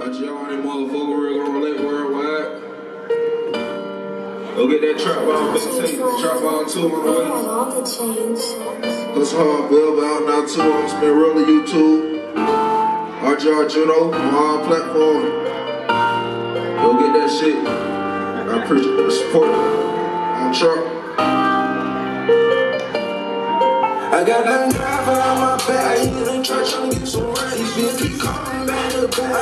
Got you on that motherfucker real gonna let worldwide. Go get that trap ball, big. Trap ball two on all the change. That's hard, Bill, out now too on Spinrilla YouTube. RGR Juno on all platforms. Go get that shit. I appreciate the support. On truck. I got that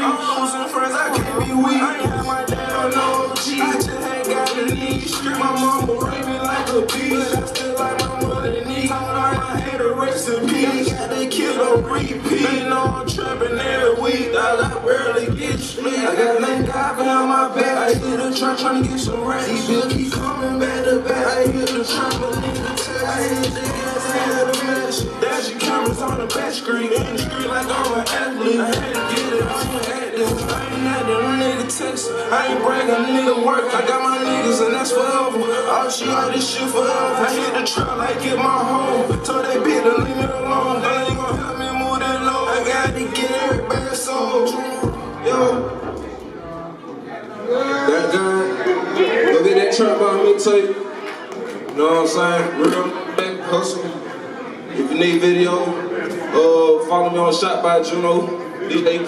out. I'm losing friends, I can't be weak. I ain't had my dad on no OG, I just ain't got the need street. My mama raised me like a beast, but I still like my mother knee. Told her I hate a recipe, got that on repeat. You know I'm trapping every week, dog, I barely get sleep. I got that guy behind my back, I hit the trap tryna get some rest. These bills keep coming back to back, I hit the trap, but nigga. I hit the on the back screen, in the street like I'm an athlete. I had to get it, I'm active. I ain't at the nigga text, I ain't bragging, nigga work. I got my niggas and that's forever. All she all this shit forever. I hit the trap like it my home. Told that bitch to leave me alone. They ain't gon' help me move that low. I gotta get everybody sold. Yo. That guy. Go get that trap on me mixtape. You know what I'm saying? Real back hustle. If you need video, uh, follow me on Shot by Juno. DJ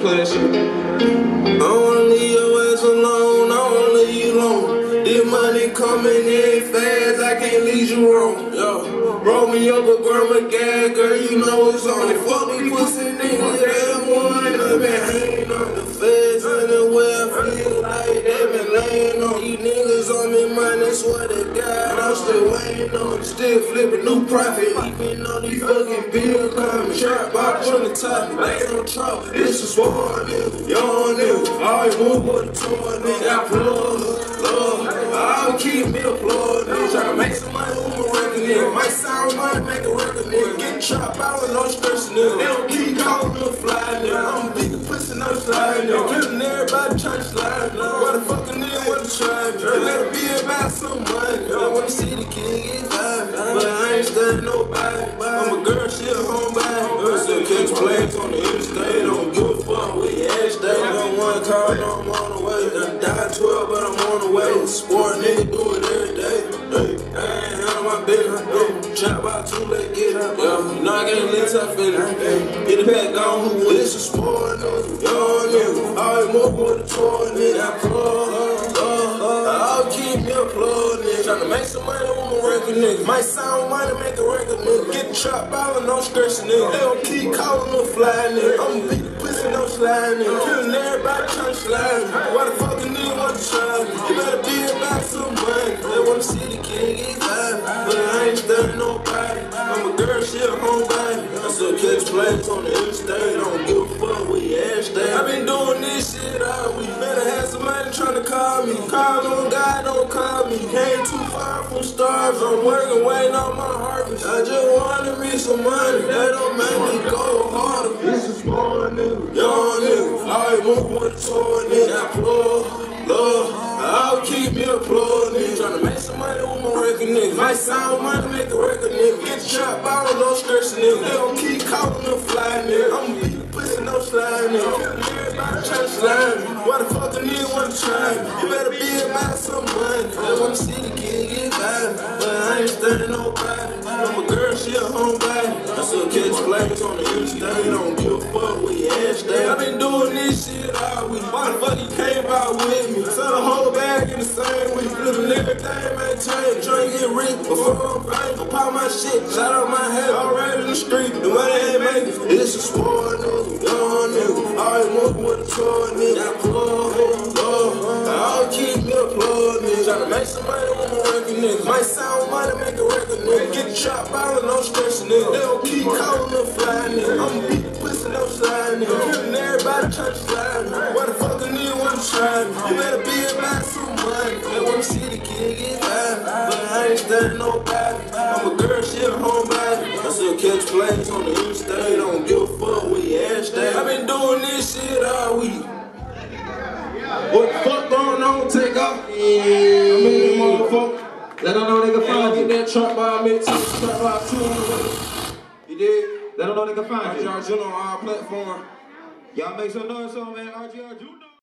don't leave your ass alone, I wanna leave you alone. This money coming in fast, I can't leave you wrong. Yo, roll me up a grandma gag, girl, you know it's on it. Swear to God, I'm still waiting on it, still flipping new profit. Even on these fucking bills coming, trap box on the top, they don't trouble. This is a nigga, young nigga, always move with a toy nigga, I plug, love, I'll keep me a plug nigga, tryna make some money with my record nigga, might sound money, make a record nigga, get chopped out with no stress nigga, they don't keep calling me a fly nigga, I'm big pussy, no slide nigga, killing everybody trying to slide nigga, what the fuck let it be about some money, I wanna see the king get high, but I ain't studying nobody, I'm a girl, she a homebody, I still catch planes on the interstate, don't give a fuck. With your ass, they don't wanna call, no, I'm on the way, done died 12, but I'm on the way, sport nigga do it every day, I ain't handle my business, no, chop out too late, get up, you know I can't let tough feeling, hey, get it back on, who is sport, young nigga, always move with a toy, nigga, I nigga, might sound money, make a record, nigga, get chopped out with no stress, nigga, they don't keep calling me fly, nigga, I'm a big pussy, no slide, nigga, killing everybody trying to slide, nigga, why the fuck a nigga wanna try, nigga, you better be about some money, they wanna see the king get high, but I ain't studying nobody, I'm a girl, she a homebody, I still catch planes on the interstate, I don't give a fuck your ass stay, I been doing this shit all week, call on God, don't call me, came too far from stars, I'm working, waiting on my harvest, I just wanna me some money, that don't make me go harder, this is more nigga, young nigga, I move with a toy nigga, I plug, love, I'll keep me a plug nigga, tryna make some money with my record nigga, might sound money, make a record nigga, get chopped out with no stress nigga, they don't keep calling a fly nigga, I'm a big pussy, no slide nigga, everybody tryna slide me, why the fuck a nigga wanna try me, all why the fuck you came out with me, sell the whole bag in the same week, flipping everything, maintain, drinking rich, before I'm famous, I pop my shit, shout out my head, already in the street, the money ain't making, This is sport, nigga, young nigga, always moving with a toy, nigga, I plug, love, I'll keep me a plug, nigga, tryna make some money with my record, nigga, might sound money, make a record, nigga, get Shot ballin', no stressing it. They don't keep calling the fly, it. I'm everybody trying to slide me. Why the fuck a nigga wanna try? You better be about some money. They wanna see the kid get high. But I ain't studying nobody. I'm a girl, she a homebody. I still catch planes on the interstate. Don't give a fuck where you at, stay. i been doing this shit all week. What the fuck going on? Take off. I mean, motherfucker. Let them know they can find Get you. that truck by me, too. Trap by two. You did? Let them know they can find you. Juno on our platform. Y'all make some noise, man. RGR Juno.